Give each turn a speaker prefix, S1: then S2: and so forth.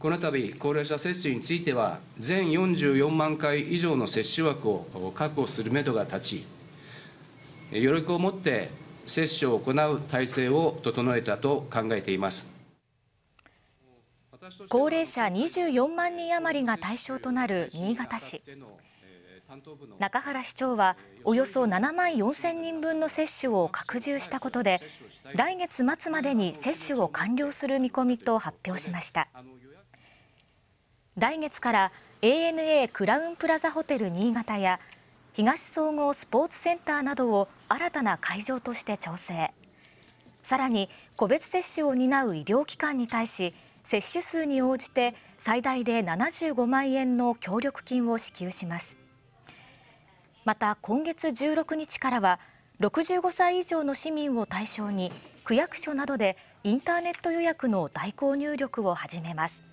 S1: この度、高齢者接種については、全44万回以上の接種枠を確保するめどが立ち、余力をもって接種を行う体制を整えたと考えています。
S2: 高齢者24万人余りが対象となる新潟市。中原市長はおよそ7万4千人分の接種を拡充したことで来月末までに接種を完了する見込みと発表しました来月から ANA クラウンプラザホテル新潟や東総合スポーツセンターなどを新たな会場として調整。さらに個別接種を担う医療機関に対し接種数に応じて最大で75万円の協力金を支給します。また今月16日からは65歳以上の市民を対象に区役所などでインターネット予約の代行入力を始めます。